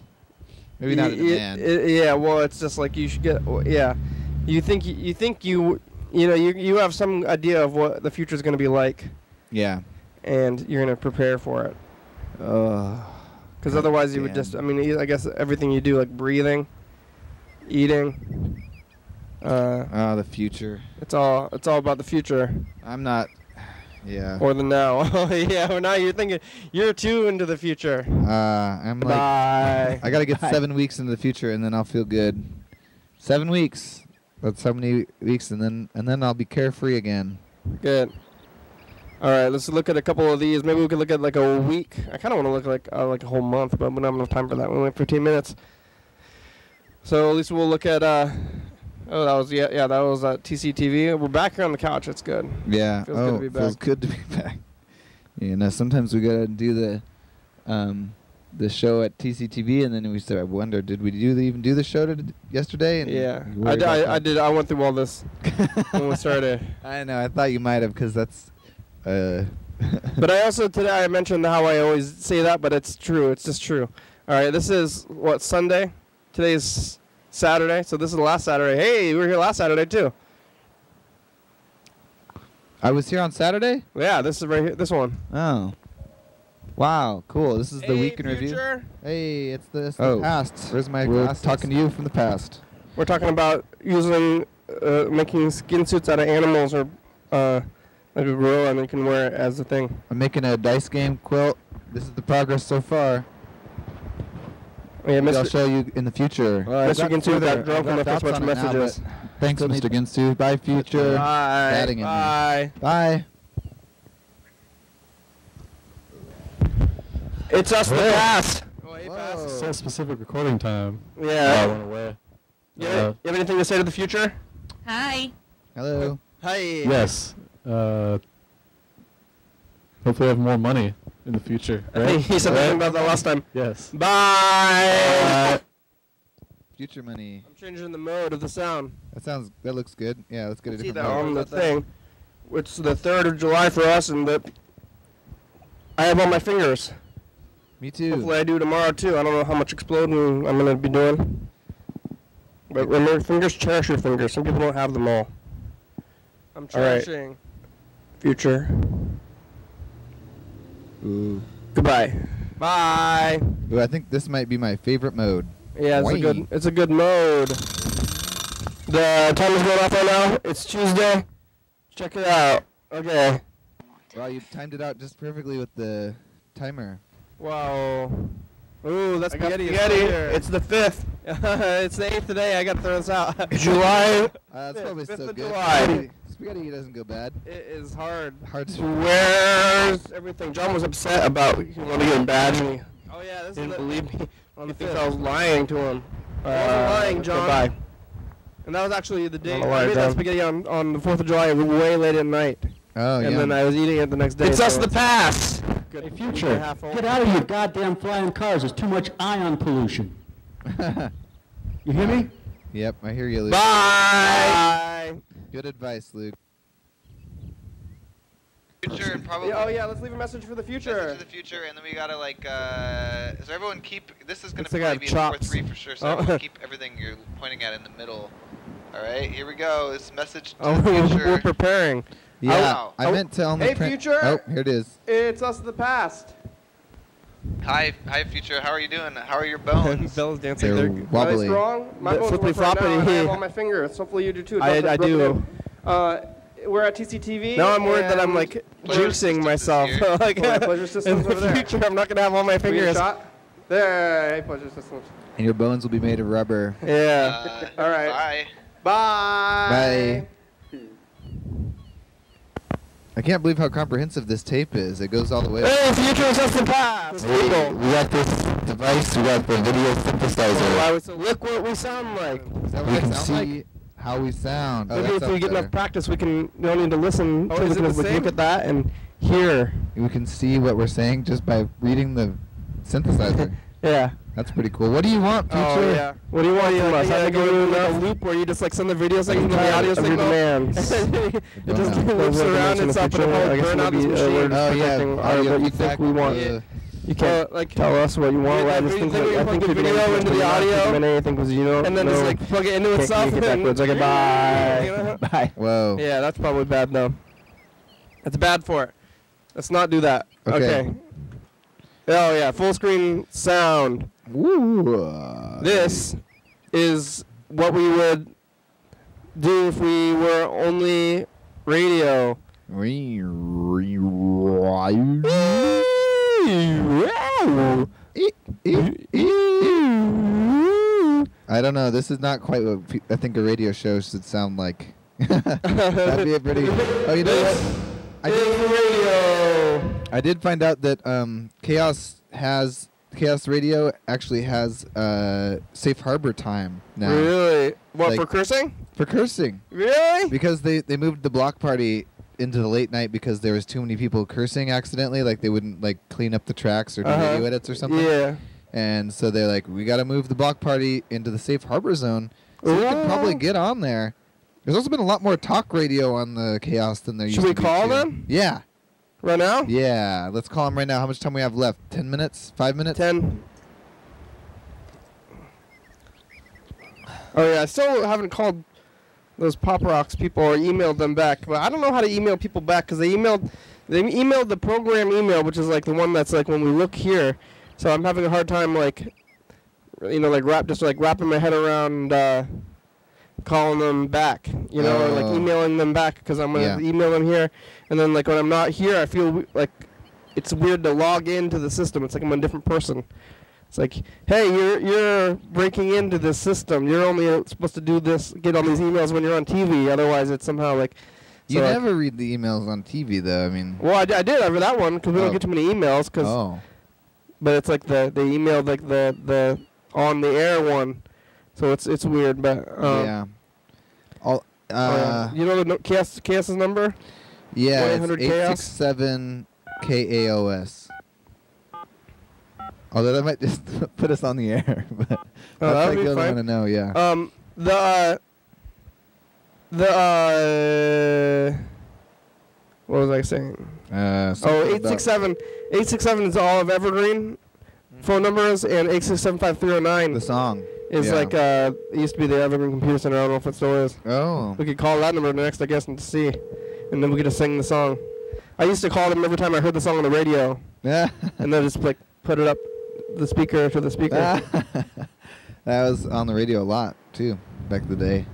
Maybe not a Y- y- demand. i- yeah, well, it's just like you should get. Yeah, you think you, you think you you know you you have some idea of what the future is going to be like, yeah. And you're going to prepare for it. Uh, Because God otherwise, you would just. I mean, I guess everything you do, like breathing, eating, uh, oh, the future. it's all it's all about the future I'm not. Yeah. or the now. yeah, well, now you're thinking you're too into the future. Uh, I'm like. Bye. I gotta get seven weeks into the future, and then I'll feel good. Seven weeks. That's how many weeks, and then and then I'll be carefree again. Good. All right, let's look at a couple of these. Maybe we could look at like a week. I kind of want to look like uh, like a whole month, but we don't have enough time for that. We only have 15 minutes. So at least we'll look at. Uh, oh, that was yeah, yeah, that was uh, TCTV. We're back here on the couch. It's good. Yeah. Feels good oh, to be back. feels good to be back. You know, sometimes we gotta do the, um, the show at TCTV, and then we start. I wonder, did we do the, even do the show to, yesterday? And Yeah, I did, I, I did. I went through all this when we started. I know. I thought you might have, because that's. Uh, But I also today I mentioned how I always say that, but it's true. It's just true. All right, this is what Sunday. Today's Saturday, so this is the last Saturday. Hey, we were here last Saturday too. I was here on Saturday. Yeah, this is right here. This one. Oh. Wow, cool. This is the Hey, week in review. Hey, it's the, it's Oh. the past. Where's my We're glasses? talking to you from the past. We're talking about using, uh, making skin suits out of animals or, uh, like a gorilla, and you can wear it as a thing. I'm making a dice game quilt. This is the progress so far. Yeah, Maybe I'll show you in the future. Uh, Mr. Ginsu got drunk on the first bunch of messages. Thanks, Still Mr. Ginsu. Bye, future. Bye. Batting in. Bye. Bye. It's us the past. So specific recording time. Oh, I Yeah. went away. You Uh, you have anything to say to the future? Hi. Hello. Hi. yes. Uh, hopefully, I have more money in the future. I Right? think he said Right? something about that last time. Yes. Bye. Future money. I'm changing the mode of the sound. That sounds. That looks good. Yeah, let's get a See that mode. on the thing. It's the third of July for us, and the I have on my fingers. Me too. Hopefully, I do tomorrow too. I don't know how much exploding I'm gonna be doing. But remember, fingers cherish your fingers. Some people don't have them all. I'm All right. cherishing. Future. Ooh. Goodbye. Bye. Ooh, I think this might be my favorite mode. Yeah, it's a good. It's a good mode. The time is going off right now. It's Tuesday. Check it out. Okay. Wow, you timed it out just perfectly with the timer. Wow. Ooh, that's I got spaghetti. spaghetti. It's the fifth. it's the eighth today. I gotta throw this out. July. Uh, that's probably Fifth still of good. July. Spaghetti, spaghetti doesn't go bad. It is hard. Hard to Where's everything? John was upset about he wanted to get a badge and he Oh yeah, this didn't believe me. He thinks I was lying to him. I wasn't Uh, lying, John. goodbye. And that was actually the day know I made that spaghetti on, on the 4th of July way late at night. Oh, And yeah. And then I was eating it the next day. It's so us the past. Good. Hey, future. Get out of your goddamn flying cars. There's too much ion pollution. You hear me? Yep, I hear you, Luke. Bye. Good advice, Luke. Future and probably. Oh yeah, let's leave a message for the future. Message to the future, and then we gotta like. uh So everyone keep. This is gonna Looks like I probably have be the chops. 4-3 for sure. So Oh. everyone keep everything you're pointing at in the middle. All right, here we go. This message to Oh, the we're preparing. Yeah, Wow. I meant to only Hey, print. future. Oh, here it is. It's us the past. Hi, hi, future. How are you doing? How are your bones? Bell's dancing. They're They're wobbly. wrong. My bones flippy work right now, and I have all my fingers. Hopefully you do too. I- Don't I do. Uh, we're at TCTV. Now I'm worried that I'm, like juicing myself. like in pleasure systems the over there. future, I'm not gonna have all my Can we fingers. shot? There, hey, pleasure systems. And your bones will be made of rubber. Yeah. Uh, all right. Bye. Bye. Bye. I can't believe how comprehensive this tape is. It goes all the way. Hey, future is just the past. We, we got this device. We got the video synthesizer. Why we so look what we sound like. Is that what we can sound see like? how we sound. Oh, Maybe that if we get better. enough practice, we can. We don't need to listen. Oh, to is it the we can look at that and hear. We can see what we're saying just by reading the synthesizer. Yeah. That's pretty cool. What do you want, future? Oh yeah. What do you want from us? yeah, I yeah, go yeah, in a loop where you just like send the video signal to the audio Every signal. demand. it just know. loops Well, around in the itself and future, it'll I guess burn out this maybe, uh, machine. Oh, yeah, protecting audio what you think we want. yeah. You can't Well, like- tell us what you want. Yeah, I just think think we I think the video make into the audio audio, anything because you don't and then just, like, plug it into can't itself communicate and then- backwards. Okay, bye. Bye. Whoa. Yeah, that's probably bad though. That's bad for it. Let's not do that. Okay. Okay. Oh yeah, full screen sound. This is what we would do if we were only radio. I don't know. This is not quite what I think a radio show should sound like. That'd be a pretty. Oh, you know what? I did radio. I did find out that um, KAOS has KAOS Radio actually has uh, safe harbor time now. Really? What Like- for cursing? For cursing. Really? Because they they moved the block party into the late night because there was too many people cursing accidentally. Like they wouldn't like clean up the tracks or do Uh-huh. radio edits or something. Yeah. And so they're like, we got to move the block party into the safe harbor zone. So we can probably get on there. There's also been a lot more talk radio on the KAOS than there Should used we to be. Should we call too. them? Yeah. Right now? Yeah. Let's call them right now. How much time we have left? Ten minutes? Five minutes? Ten. Oh yeah, I still haven't called those pop rocks people or emailed them back, but I don't know how to email people back because they emailed they emailed the program email, which is like the one that's like when we look here. So I'm having a hard time like, you know, like wrap just like wrapping my head around uh, calling them back, you know, or like Oh. emailing them back because I'm gonna Yeah. email them here, and then like when I'm not here, I feel like it's weird to log into the system. It's like I'm a different person. It's like, hey, you're you're breaking into this system. You're only uh, supposed to do this, get all these emails when you're on TV. Otherwise, it's somehow like. You like- never read the emails on TV, though. I mean, well, I, d- I did I read that one because we Oh. don't get too many emails. Cause, Oh. But it's like the they emailed like the the on the air one, so it's it's weird. But um, yeah. All, uh, uh, you know the no, KAOS KAOS's number? yeah, it's 1-800 KAOS? 867 KAOS. Although that might just put us on the air. but that's Oh, that like the only fine. one to know, yeah. Um, the uh, the uh, what was I saying? Uh, Oh, something about- 867. 867 is all of Evergreen phone numbers, and 8675309 The song. Is yeah. like, uh, it used to be the Evergreen Computer Center. I don't know if it still is. Oh. We could call that number next, I guess, and see. And then we could just sing the song. I used to call them every time I heard the song on the radio. Yeah. and then just, like, put it up the speaker to the speaker. that was on the radio a lot, too, back in the day.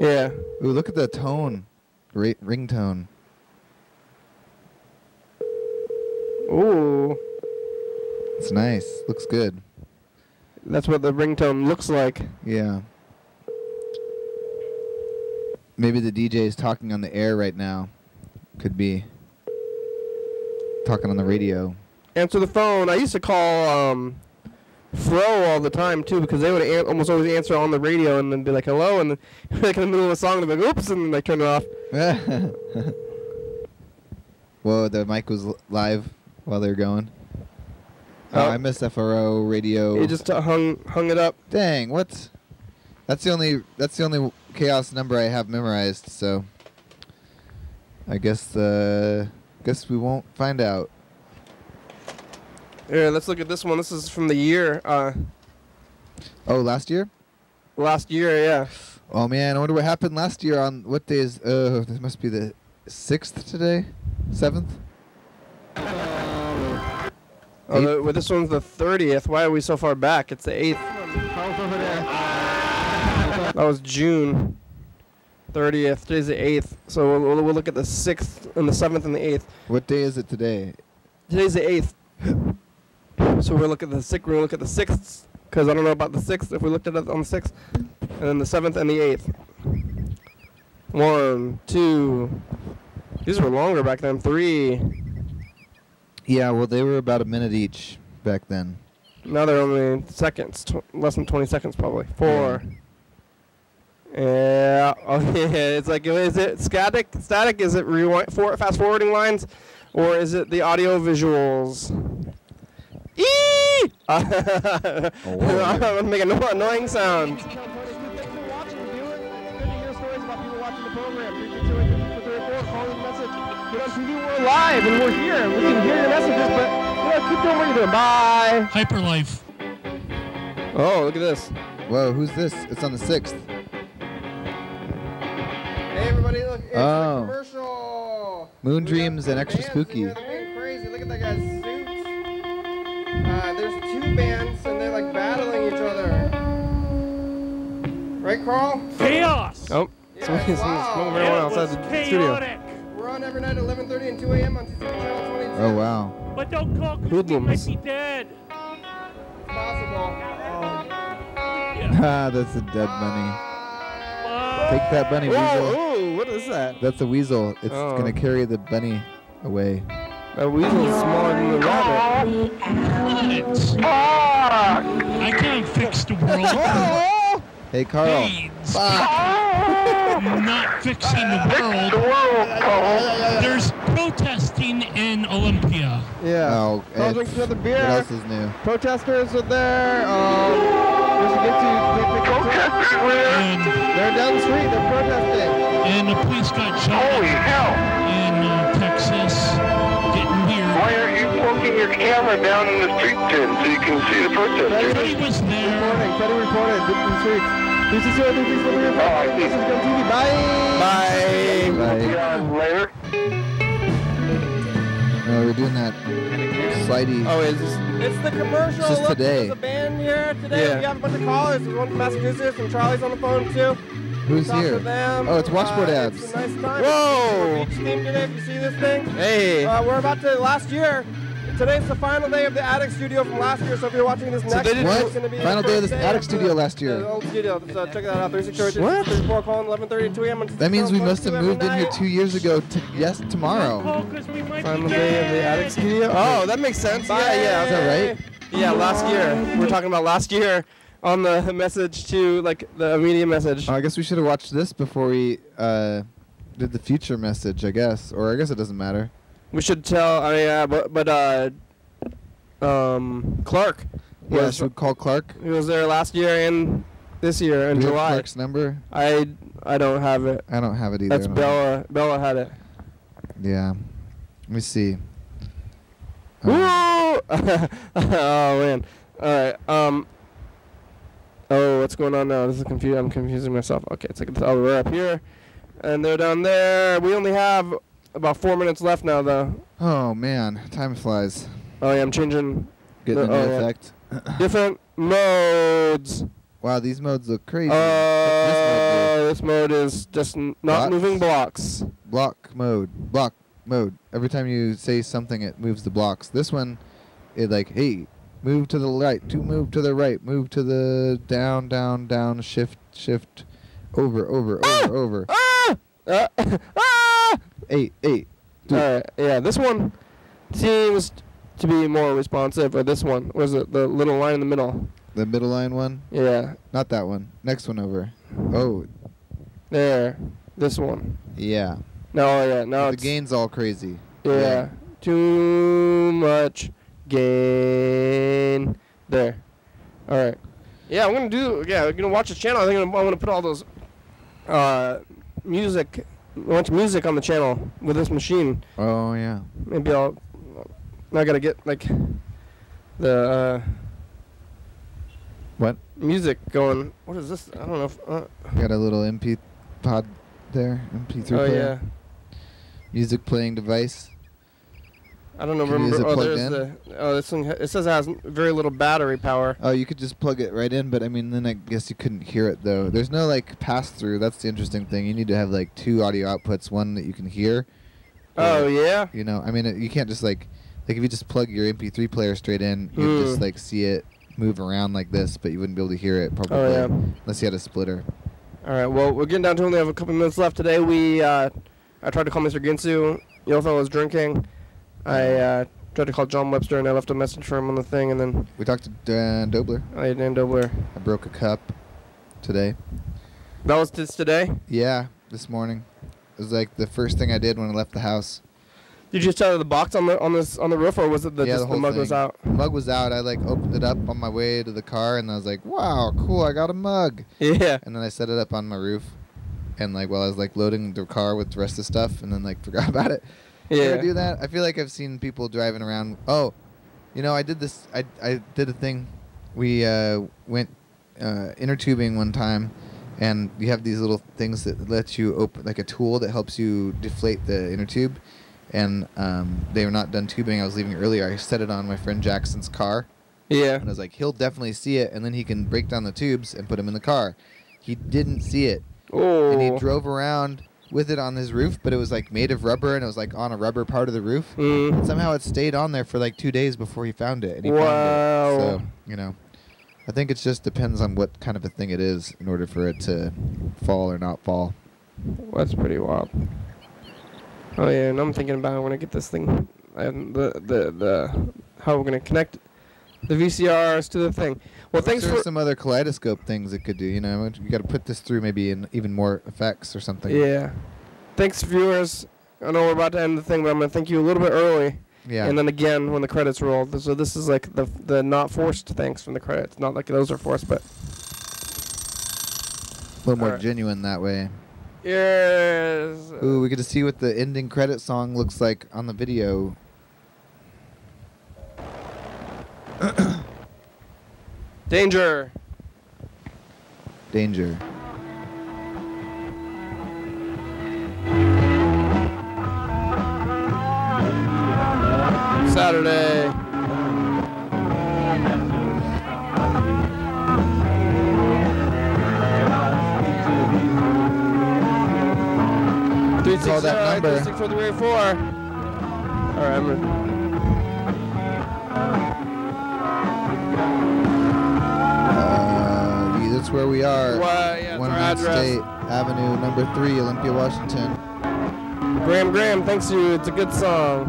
Yeah. Ooh, look at the tone. Ra- ringtone. Ooh. It's nice. Looks good. That's what the ringtone looks like. Yeah. Maybe the DJ is talking on the air right now. Could be talking on the radio. answer the phone. I used to call um, Fro all the time too because they would almost always answer on the radio and then be like hello and then like in the middle of a song they'd be like oops and then they turn it off. Whoa, the mic was l- live while they were going. Oh, Oh. I missed FRO radio. It just uh, hung hung it up. Dang, what? That's the only that's the only KAOS number I have memorized. So I guess uh guess we won't find out. Yeah, let's look at this one. This is from the year uh, Oh, last year? last year. Yeah. Oh man, I wonder what happened last year on what day is uh this must be the sixth today? Seventh? Oh, the, well, this one's the thirtieth. Why are we so far back? It's the eighth. That was June thirtieth. Today's the eighth. So we'll, we'll, we'll look at the sixth and the seventh and the eighth. What day is it today? Today's the eighth. So we're looking at the sixth. We'll look at the sixth because I don't know about the sixth. If we looked at it on the sixth, and then the seventh and the eighth. One, two, These were longer back then. Three. Yeah, well, they were about a minute each back then. Now they're only seconds, tw- less than 20 seconds probably. Four. Yeah. Oh yeah. It's like, is it static? Static? Is it rewind, for, fast forwarding lines, or is it the audio visuals? Eee! Oh, I'm gonna make a no- annoying sound. We're live and we're here. We can hear your messages, but you know, keep doing what you're doing. Bye. Hyperlife. Oh, look at this. Whoa, who's this? It's on the sixth. Hey everybody, look, it's Oh. a commercial. Moon Dreams and Extra Spooky. here, crazy. Look at that guy's suits. Uh, there's two bands and they're like battling each other. Right, Carl? Chaos. Oh, somebody's wow. smoking It marijuana outside was the studio. chaotic. We're on every night at 11:30 and 2 a.m. on TCM Channel 22. Oh wow. But don't call 'cause we Hoodlums. might be dead. Possible. Ah, that's a dead bunny. Take that bunny, Whoa, weasel. ooh, what is that? That's a weasel. It's Oh. gonna carry the bunny away. That weasel's smaller than the rabbit. I can't fix the world. Hey, Carl. Not fixing the world. There's protesting in Olympia. Yeah. Oh, Carl it's- drinks another beer. What else is new? Protesters are there. Um, where's it get to? Protesters They're down the street. They're protesting. And the police got shot Holy hell! in uh, Texas. Getting weird. Why aren't you poking your camera down in the street then so you can see the protesters? Freddie was there. Reporting. Freddie reported. This is the streets. This is here. This is what we report. This is Go TV. Bye. Bye. Bye. See you later. No, we're doing that slidey. Oh, is this? It's the commercial. Just Look, today. There's a band here today. Yeah. We have a bunch of callers. There's one from Massachusetts, and Charlie's on the phone too. Who's Talk here? To them. Oh, it's Watchboard uh, Abs. It's a nice time. Whoa! Beach team today. If you see this thing. Hey. Uh, we're about to last year. Today's the final day of the Attic Studio from last year. So if you're watching this So next they year, it's going to be the Final day of first this Attic Studio last year. The old studio. So check that out. 36 What? 34 calling 11:30 2 a.m. That means we must have moved in here two years ago. To, yes, tomorrow. Final day of the Attic Studio. Oh, that makes sense. Yeah, yeah. Is that right? Yeah, last year. We're talking about last year on the message to like the media message. Oh, I guess we should have watched this before we uh, did the future message. I guess, or I guess it doesn't matter. We should tell. I mean, yeah, but but uh, um, Clark. Yeah, was- should we call Clark? He was there last year and this year in Do we have July. Clark's number? I I don't have it. I don't have it either. That's Bella. Bella had it. Yeah. Let me see. Woo! oh man. All right. Um. Oh, what's going on now? This is confusing. I'm confusing myself. Okay, it's like oh, we're up here, and they're down there. We only have about four minutes left now, though. Oh man, time flies. Oh yeah, I'm changing. Getting the- oh, new yeah. effect. Different modes. Wow, these modes look crazy. Oh, this mode is just not Blocks? moving blocks. block mode. Block mode. Every time you say something, it moves the blocks. This one, it like, hey, move to the right, to move to the right, move to the down, down, down, shift, shift, over, over, over, over. Ah! Uh, ah! Eight, eight. All right. Yeah, this one seems to be more responsive. Or this one was it the little line in the middle? The middle line one? Yeah. Not that one. Next one over. Oh, There. This one. yeah. No, yeah, no. the gain's all crazy. Yeah. Too much gain. There. All right. Yeah, I'm gonna do. Yeah, we're gonna watch the channel. I think I'm, I'm gonna put all those uh, music, a bunch of music on the channel with this machine. Oh yeah. Maybe I'll. I gotta get like the uh, What? music going. What is this? I don't know. If, uh, Got a little MP pod there, MP3 oh player. yeah. Music playing device. I don't know. Can Remember? Oh, there's in? the. Oh, this thing. ha- It says it has very little battery power. Oh, you could just plug it right in, but I mean, then I guess you couldn't hear it though. There's no like pass through. That's the interesting thing. You need to have like two audio outputs, one that you can hear. Oh, or, yeah? You know, I mean, it, you can't just like, like if you just plug your MP3 player straight in, you'd just Hmm. like see it move around like this, but you wouldn't be able to hear it probably Oh, yeah. unless you had a splitter. All right. Well, we're getting down to only have a couple minutes left today. We uh, I tried to call Mr. Ginsu. Fellow was drinking. I uh, tried to call John Webster and I left a message for him on the thing, and then We talked to Dan Dobler. I Dan Dobler. I broke a cup today. That was this today. Yeah, this morning. It was like the first thing I did when I left the house. Did you just tell the box on the on this on the roof, or was it the yeah, just the the, mug was thing. out? Mug was out. I like opened it up on my way to the car, and I was like, "Wow, cool! I got a mug." Yeah. And then I set it up on my roof, and like while I was like loading the car with the rest of the stuff, and then like forgot about it. Yeah. ever do that? I feel like I've seen people driving around. Oh, you know, I did this. I I did a thing. We uh, went uh, inner tubing one time, and you have these little things that let you open, like a tool that helps you deflate the inner tube. And um, they were not done tubing. I was leaving earlier. I set it on my friend Jackson's car. Yeah. And I was like, he'll definitely see it, and then he can break down the tubes and put them in the car. He didn't see it. Oh. And he drove around with it on his roof, but it was like made of rubber, and it was like on a rubber part of the roof. Mm. And somehow it stayed on there for like two days before he found it. And he Wow. Found it. So you know, I think it just depends on what kind of a thing it is in order for it to fall or not fall. That's pretty wild. Oh yeah, and I'm thinking about when I get this thing, and the the the how we're gonna connect the VCRs to the thing. Well, thanks for some other kaleidoscope things it could do. You know, you got to put this through maybe in even more effects or something. yeah. Thanks viewers. I know we're about to end the thing, but I'm gonna thank you a little bit early. Yeah. And then again when the credits roll. So this is like the the not forced thanks from the credits. Not like those are forced, but A little more Alright. genuine that way. yes. Ooh, we get to see what the ending credit song looks like on the video. Danger. Danger. Saturday. Three six Call that number. three six four three four. All right, I'm gonna. That's where we are. Why, yeah, One our Main address. State Avenue, number three, Olympia, Washington. Graham Graham, thanks to you. It's a good song.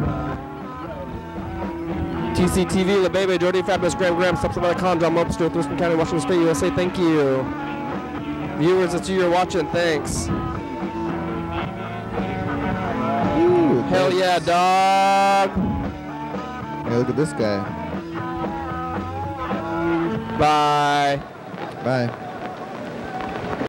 TCTV, La Baby, Jordy Fabulous, Graham Graham, Steps by the Con, John Webster, Thurston County, Washington State, USA. Thank you. Viewers, it's you you're watching. Thanks. Ooh, Hell yeah, dog. Hey, look at this guy. Bye. Bye.